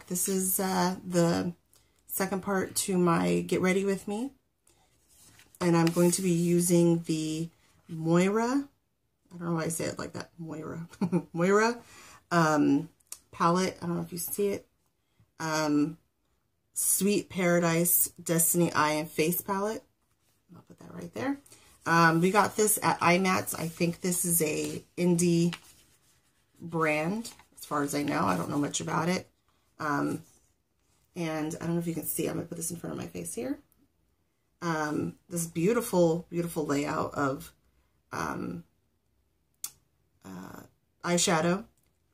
back. This is uh, the second part to my Get Ready With Me. And I'm going to be using the Moira, I don't know why I say it like that, Moira, Moira um, palette. I don't know if you see it. Um, Sweet Paradise Destiny Eye and Face palette. I'll put that right there. Um, we got this at IMATS. I think this is a indie brand as far as I know. I don't know much about it. Um, and I don't know if you can see, I'm going to put this in front of my face here. Um, this beautiful, beautiful layout of um, uh, eyeshadow.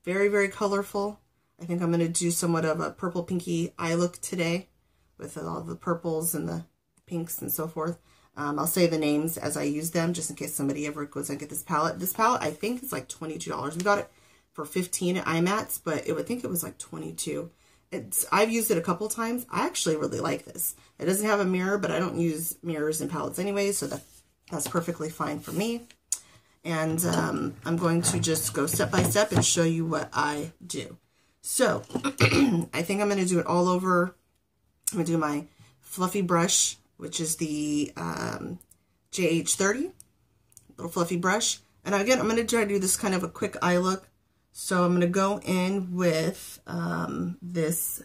Very, very colorful. I think I'm going to do somewhat of a purple pinky eye look today with all the purples and the pinks and so forth. Um, I'll say the names as I use them just in case somebody ever goes and get this palette. This palette, I think, is like $22. We got it for 15 at IMATS, but it, I think it was like 22. It's I've used it a couple times. I actually really like this. It doesn't have a mirror, but I don't use mirrors and palettes anyway, so that, that's perfectly fine for me. And um, I'm going to just go step by step and show you what I do. So, I think I'm going to do it all over. I'm going to do my fluffy brush, which is the um, JH30, little fluffy brush. And again, I'm going to try to do this kind of a quick eye look. So I'm going to go in with um, this,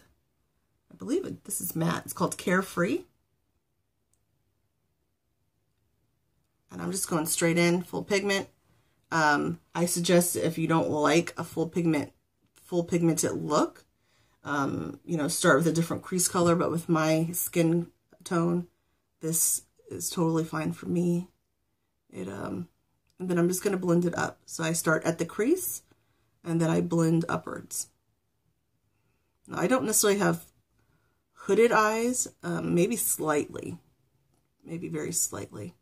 I believe it, this is matte. It's called Carefree. And I'm just going straight in, full pigment. Um, I suggest if you don't like a full pigment, full pigmented look, um, you know, start with a different crease color, but with my skin tone, this is totally fine for me. It, um, and then I'm just going to blend it up. So I start at the crease and then I blend upwards. Now, I don't necessarily have hooded eyes, um, maybe slightly, maybe very slightly.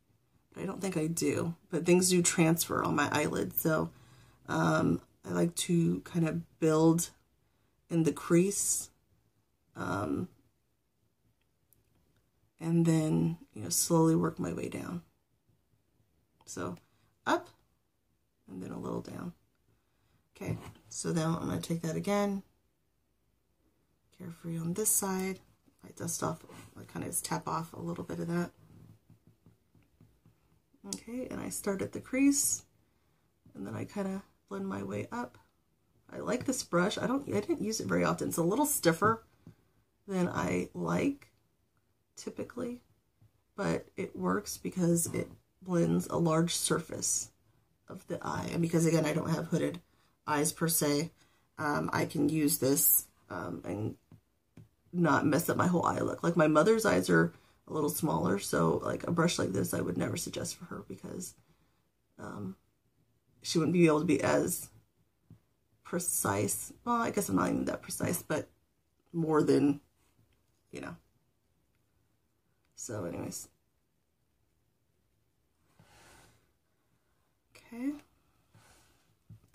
But I don't think I do, but things do transfer on my eyelids, so um, I like to kind of build in the crease um, and then, you know, slowly work my way down. So up and then a little down. Okay, so now I'm going to take that again. Carefree on this side. I dust off, I kind of tap off a little bit of that. Okay, and I start at the crease, and then I kind of blend my way up. I like this brush. I don't, I didn't use it very often. It's a little stiffer than I like typically, but it works because it blends a large surface of the eye. And because again, I don't have hooded eyes per se, um, I can use this um, and not mess up my whole eye look. Like my mother's eyes are a little smaller, so like a brush like this I would never suggest for her because um, she wouldn't be able to be as precise. Well, I guess I'm not even that precise, but more than, you know. So anyways. Okay.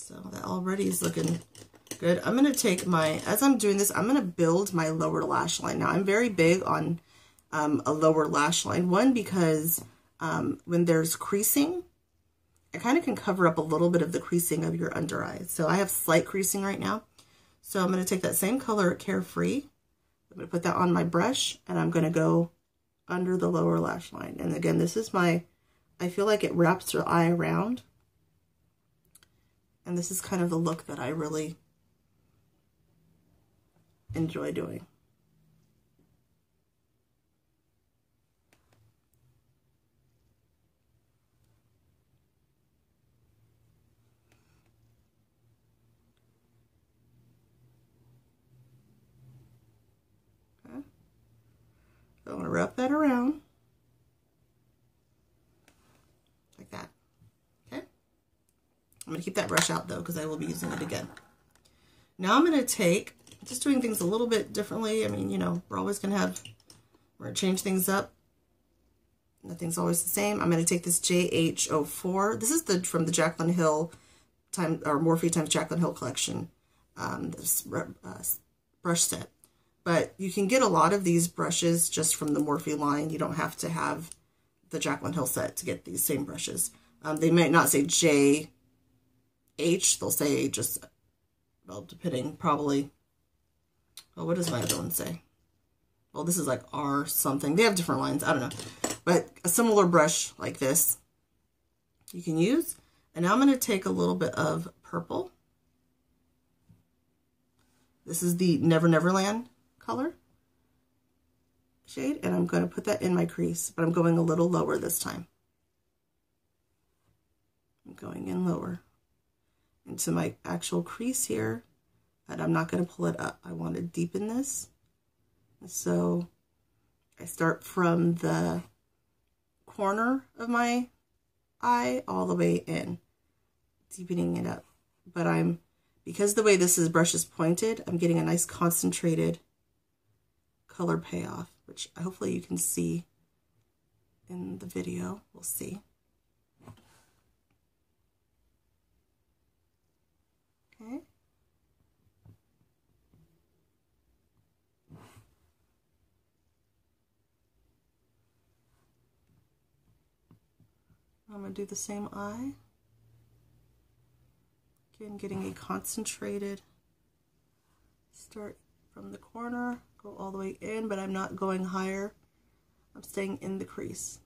So that already is looking good. I'm going to take my, as I'm doing this, I'm going to build my lower lash line. Now, I'm very big on um, a lower lash line. One, because um, when there's creasing, I kind of can cover up a little bit of the creasing of your under eyes. So I have slight creasing right now. So I'm going to take that same color, Carefree. I'm going to put that on my brush, and I'm going to go under the lower lash line. And again, this is my, I feel like it wraps your eye around. And this is kind of the look that I really enjoy doing. I'm going to wrap that around. I'm going to keep that brush out though because I will be using it again. Now I'm going to take, just doing things a little bit differently. I mean, you know, we're always going to have, we're going to change things up. Nothing's always the same. I'm going to take this JH04. This is the from the Jaclyn Hill time or Morphe times Jaclyn Hill collection. Um, this uh, brush set. But you can get a lot of these brushes just from the Morphe line. You don't have to have the Jaclyn Hill set to get these same brushes. Um, they might not say J H, they'll say just, well, depending, probably Oh, what does my other one say? Well, this is like R something. They have different lines. I don't know. But a similar brush like this you can use. And now I'm going to take a little bit of purple. This is the Never Neverland color shade. And I'm going to put that in my crease. But I'm going a little lower this time. I'm going in lower into my actual crease here. And I'm not going to pull it up. I want to deepen this. So I start from the corner of my eye all the way in, deepening it up. But I'm, because the way this is brush is pointed, I'm getting a nice concentrated color payoff, which hopefully you can see in the video. We'll see. Okay. I'm going to do the same eye. Again, getting a concentrated start from the corner, go all the way in, but I'm not going higher. I'm staying in the crease.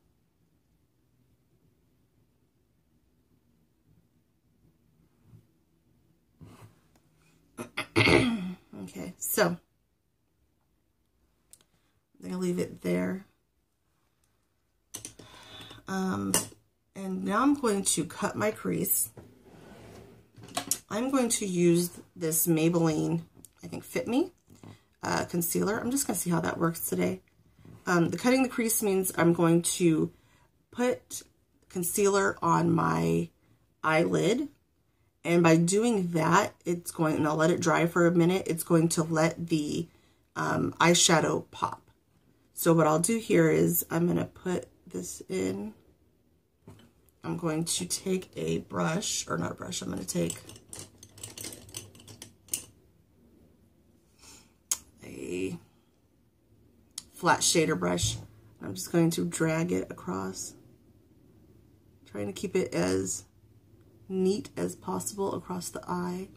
Okay, so I'm going to leave it there. Um, and now I'm going to cut my crease. I'm going to use this Maybelline, I think Fit Me uh, concealer. I'm just going to see how that works today. Um, the cutting the crease means I'm going to put concealer on my eyelid. And by doing that, it's going, and I'll let it dry for a minute, it's going to let the um, eyeshadow pop. So what I'll do here is I'm going to put this in I'm going to take a brush, or not a brush, I'm going to take a flat shader brush. I'm just going to drag it across, trying to keep it as neat as possible across the eye.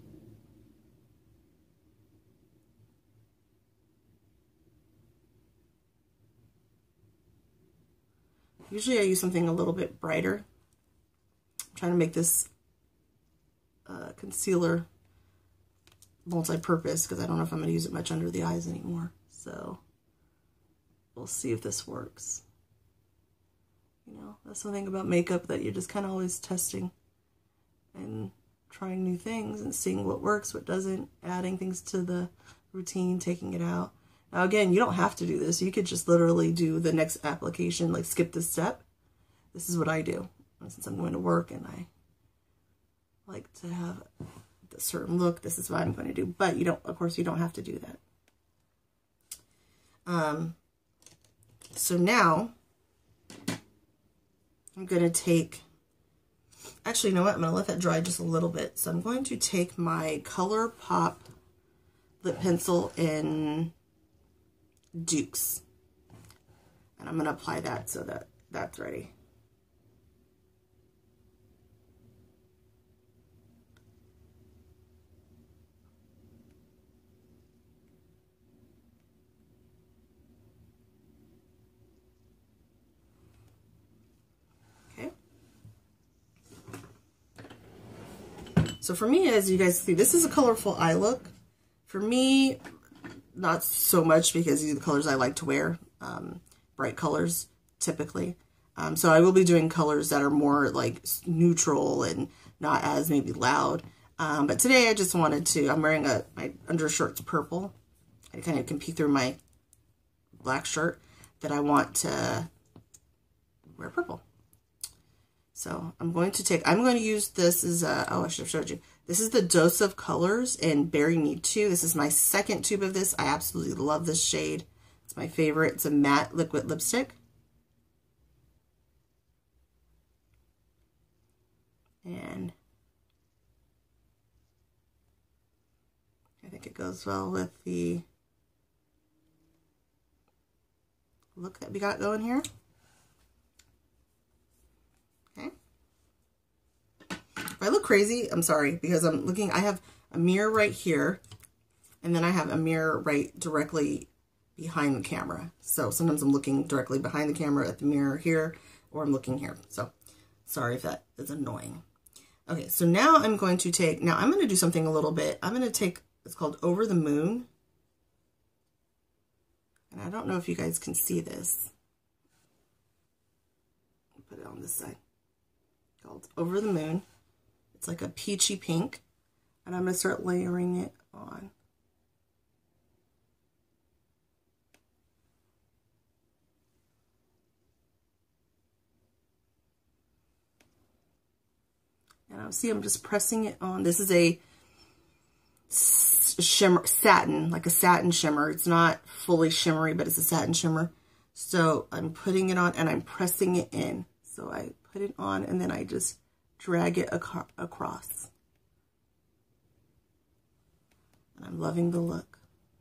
Usually I use something a little bit brighter I'm trying to make this uh, concealer multi-purpose because I don't know if I'm going to use it much under the eyes anymore. So we'll see if this works. You know, that's the thing about makeup that you're just kind of always testing trying new things and seeing what works, what doesn't, adding things to the routine, taking it out. Now again, you don't have to do this. You could just literally do the next application, like skip this step. This is what I do since I'm going to work and I like to have a certain look, this is what I'm going to do. But you don't, of course, you don't have to do that. Um, so now I'm going to take, actually, you know what? I'm going to let that dry just a little bit. So I'm going to take my ColourPop lip pencil in Dukes. And I'm going to apply that so that that's ready. So for me, as you guys see, this is a colorful eye look. For me, not so much because these are the colors I like to wear, um, bright colors typically. Um, so I will be doing colors that are more like neutral and not as maybe loud. Um, but today I just wanted to, I'm wearing a, my undershirt's purple. I kind of can peek through my black shirt that I want to wear purple. So I'm going to take, I'm going to use this as a, uh, oh, I should have showed you. This is the Dose of Colors in Berry Me 2. This is my second tube of this. I absolutely love this shade. It's my favorite. It's a matte liquid lipstick. And I think it goes well with the look that we got going here. If I look crazy, I'm sorry, because I'm looking, I have a mirror right here, And then I have a mirror right directly behind the camera. So sometimes I'm looking directly behind the camera at the mirror here, or I'm looking here. So sorry if that is annoying. Okay, so now I'm going to take, now I'm going to do something a little bit. I'm going to take, it's called Over the Moon. And I don't know if you guys can see this. Put it on this side. Called Over the Moon. It's like a peachy pink. And I'm going to start layering it on. And I'll see I'm just pressing it on. This is a shimmer, satin, like a satin shimmer. It's not fully shimmery, but it's a satin shimmer. So I'm putting it on and I'm pressing it in. So I put it on and then I just drag it ac across. And I'm loving the look.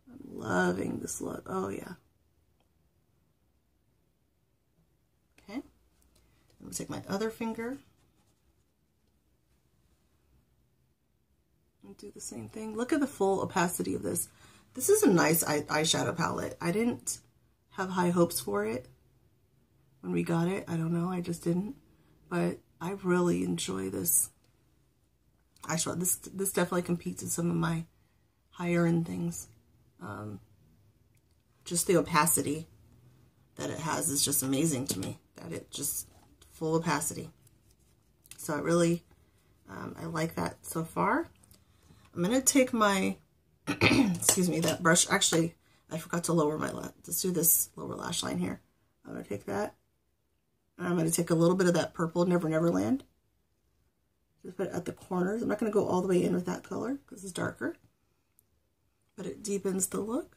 I'm loving this look. Oh, yeah. Okay. I'm going to take my other finger. And do the same thing. Look at the full opacity of this. This is a nice eye eyeshadow palette. I didn't have high hopes for it when we got it. I don't know. I just didn't. But I really enjoy this eyeshadow. This, this definitely competes with some of my higher end things. Um, just the opacity that it has is just amazing to me. That it just full opacity. So I really, um, I like that so far. I'm going to take my, excuse me, that brush. Actually, I forgot to lower my, let's do this lower lash line here. I'm going to take that. I'm going to take a little bit of that purple Never Never Land. Just put it at the corners. I'm not going to go all the way in with that color because it's darker but it deepens the look.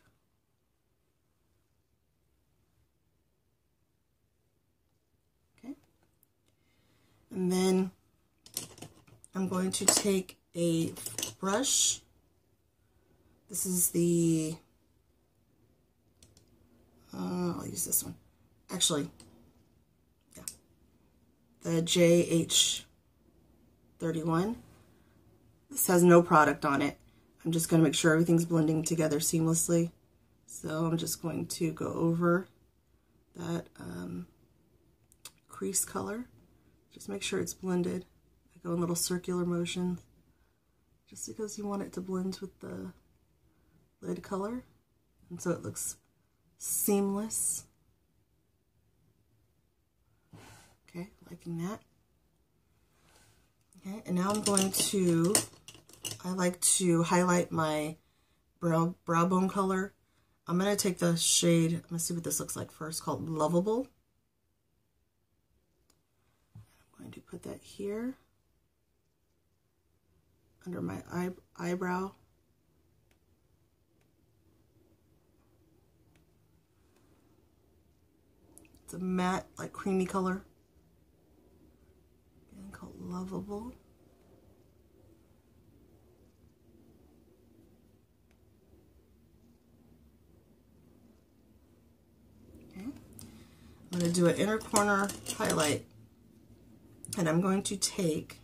Okay. And then I'm going to take a brush. This is the, uh, I'll use this one. Actually, the JH31. This has no product on it. I'm just going to make sure everything's blending together seamlessly. So I'm just going to go over that um, crease color. Just make sure it's blended. I go in little circular motions just because you want it to blend with the lid color. And so it looks seamless. Okay, liking that. Okay, and now I'm going to I like to highlight my brow, brow bone color. I'm going to take the shade, I'm going to see what this looks like first, called Lovable. I'm going to put that here under my eye, eyebrow. It's a matte, like creamy color. Lovable. I'm going to do an inner corner highlight. And I'm going to take,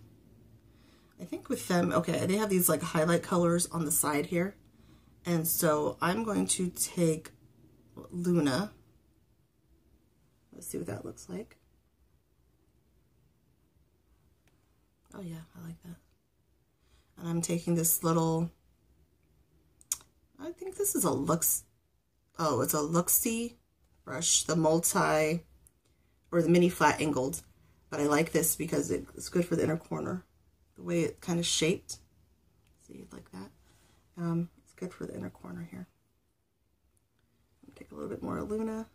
I think with them, okay, they have these like highlight colors on the side here. And so I'm going to take Luna. Let's see what that looks like. Oh yeah, I like that. And I'm taking this little, I think this is a Lux, oh, it's a Luxie brush, the multi or the mini flat angled. But I like this because it's good for the inner corner. The way it kind of shaped. See, like that. Um, it's good for the inner corner here. Take a little bit more Luna.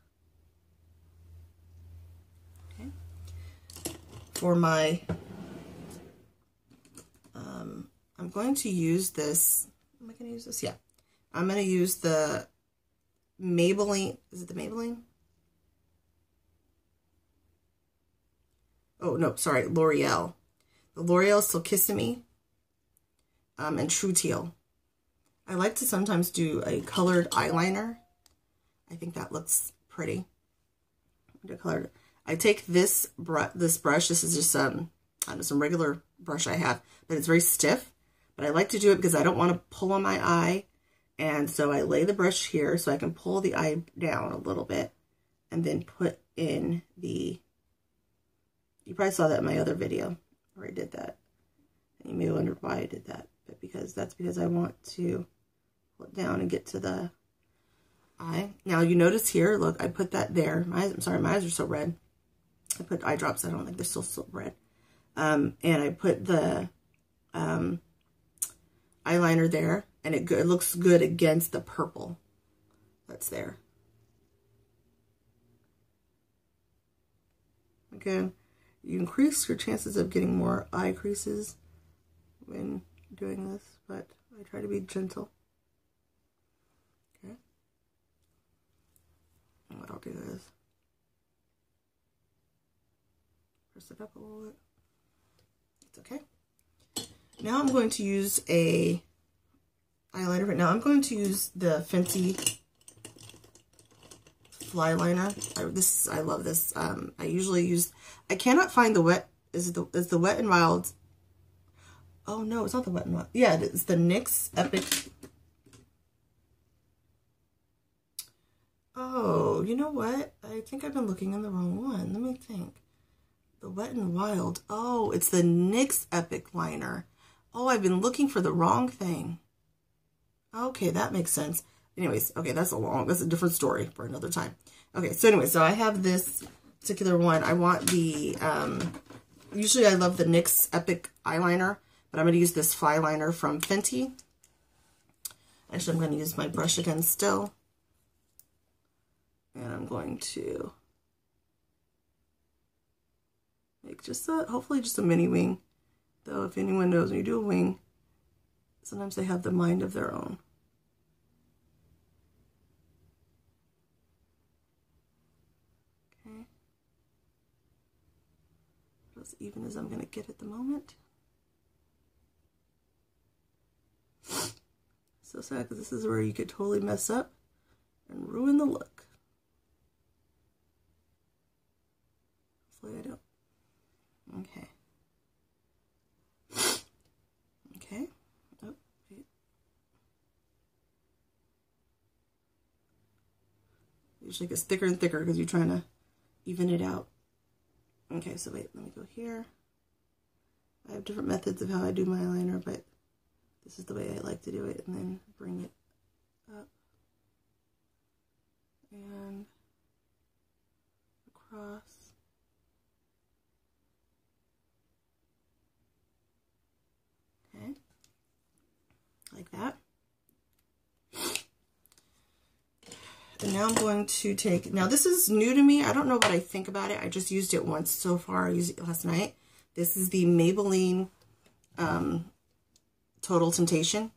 Okay. For my, um, I'm going to use this. Am I going to use this? Yeah. I'm going to use the Maybelline, is it the Maybelline? Oh, no, sorry, L'Oreal. The L'Oreal Silkissime um, and True Teal. I like to sometimes do a colored eyeliner. I think that looks pretty. Colored. I take this br this brush. This is just um, know, some regular brush I have, but it's very stiff. But I like to do it because I don't want to pull on my eye And so I lay the brush here so I can pull the eye down a little bit and then put in the, you probably saw that in my other video where I did that. And you may wonder why I did that, but because that's because I want to pull it down and get to the eye. Now you notice here, look, I put that there. My I'm sorry, my eyes are so red. I put eye drops. I don't think they're still so red. Um, and I put the um, eyeliner there, and it, it looks good against the purple that's there. Again, you increase your chances of getting more eye creases when doing this, but I try to be gentle. Okay. What I'll do is press it up a little bit. Okay. Now I'm going to use a eyeliner, but now I'm going to use the Fenty fly liner. I, this I love this. Um, I usually use. I cannot find the wet. Is the is the Wet and Wild? Oh no, it's not the Wet and Wild. Yeah, it's the NYX Epic. Oh, you know what? I think I've been looking in the wrong one. Let me think. Wet and Wild. Oh, it's the NYX Epic liner. Oh, I've been looking for the wrong thing. Okay, that makes sense. Anyways, okay, that's a long, that's a different story for another time. Okay, so anyway, so I have this particular one. I want the, um, usually I love the NYX Epic eyeliner, but I'm going to use this fly liner from Fenty. Actually, I'm going to use my brush again still. And I'm going to make just a, hopefully just a mini wing. Though if anyone knows when you do a wing, sometimes they have the mind of their own. Okay. As even as I'm going to get at the moment. So sad because this is where you could totally mess up and ruin the look. Hopefully I don't. Okay. Okay. Oh, wait. Usually gets thicker and thicker because you're trying to even it out. Okay, so wait, let me go here. I have different methods of how I do my eyeliner, but this is the way I like to do it. And then bring it up and across. Like that. And now I'm going to take, now this is new to me. I don't know what I think about it. I just used it once so far. I used it last night. This is the Maybelline um, Total Temptation.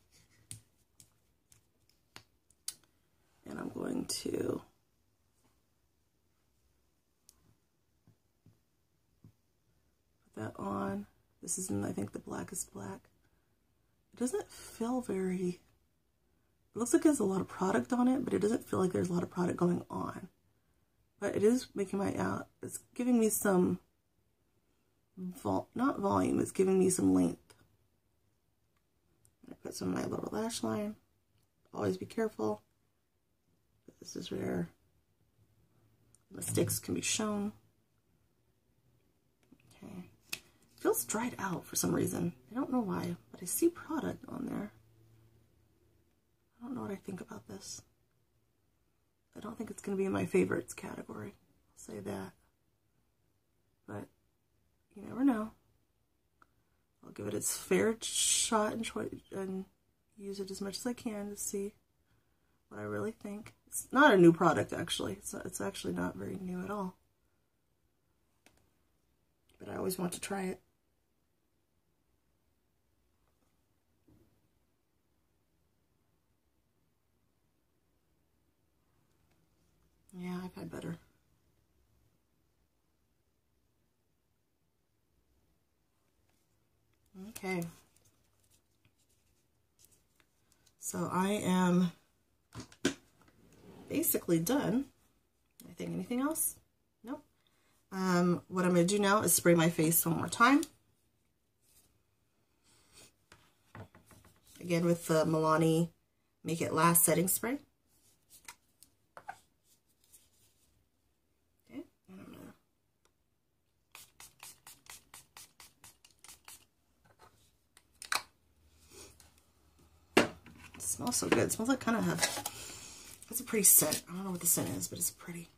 And I'm going to put that on. This is I think, the blackest black. It doesn't feel very, it looks like there's a lot of product on it, but it doesn't feel like there's a lot of product going on. But it is making my out, it's giving me some, vol not volume, it's giving me some length. I put some of my lower lash line. Always be careful. This is where mistakes can be shown. Okay feels dried out for some reason. I don't know why, but I see product on there. I don't know what I think about this. I don't think it's going to be in my favorites category. I'll say that. But you never know. I'll give it its fair shot and, and use it as much as I can to see what I really think. It's not a new product, actually. It's, not, it's actually not very new at all. But I always want to try it. Yeah, I've had better. Okay. So I am basically done. I think anything else? Nope. Um, what I'm going to do now is spray my face one more time. Again with the Milani Make It Last setting spray. Smells so good. It smells like kind of a, it's a pretty scent. I don't know what the scent is, but it's pretty.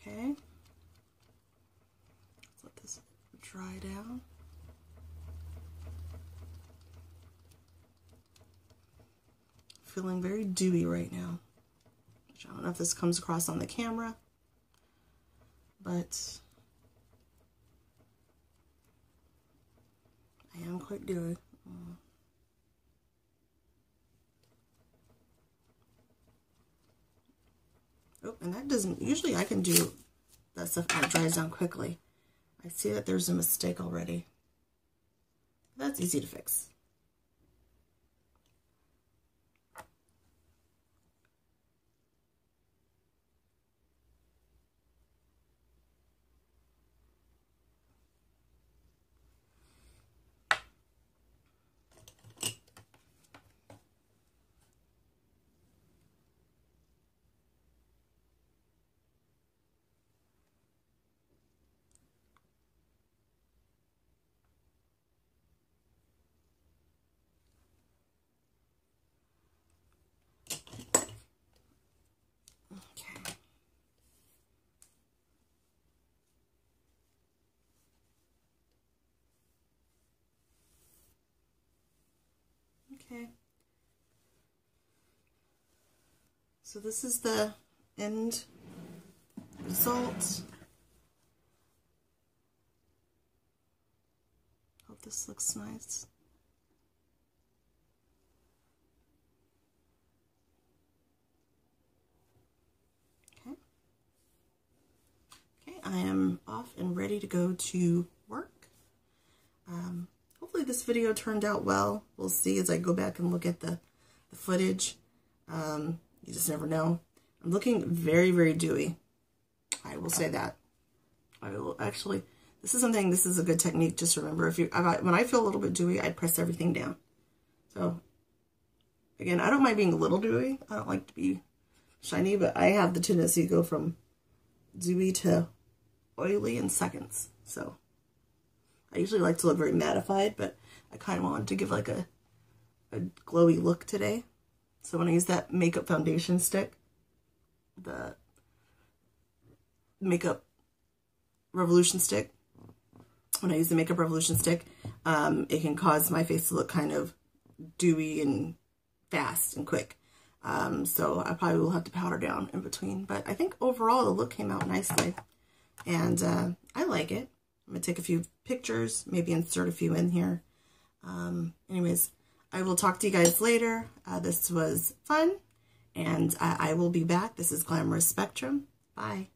Okay. Let's let this dry down. Feeling very dewy right now. I don't know if this comes across on the camera, but I am quite dewy. Oh, and that doesn't, usually I can do that stuff it dries down quickly. I see that there's a mistake already. That's easy to fix. Okay. So this is the end result. Hope this looks nice. Okay. Okay, I am off and ready to go to work. Um, hopefully this video turned out well. We'll see as I go back and look at the, the footage. Um, you just never know. I'm looking very, very dewy. I will say that. I will actually, this is something, this is a good technique. Just remember, if you, when I feel a little bit dewy, I press everything down. So, again, I don't mind being a little dewy. I don't like to be shiny, but I have the tendency to go from dewy to oily in seconds. So, I usually like to look very mattified, but I kind of wanted to give like a, a glowy look today. So when I use that makeup foundation stick, the makeup revolution stick, when I use the makeup revolution stick, um, it can cause my face to look kind of dewy and fast and quick. Um, so I probably will have to powder down in between. But I think overall the look came out nicely. And uh, I like it. I'm going to take a few pictures, maybe insert a few in here. Um, anyways, I will talk to you guys later. Uh, this was fun, and I, I will be back. This is Glamorous Spectrum. Bye.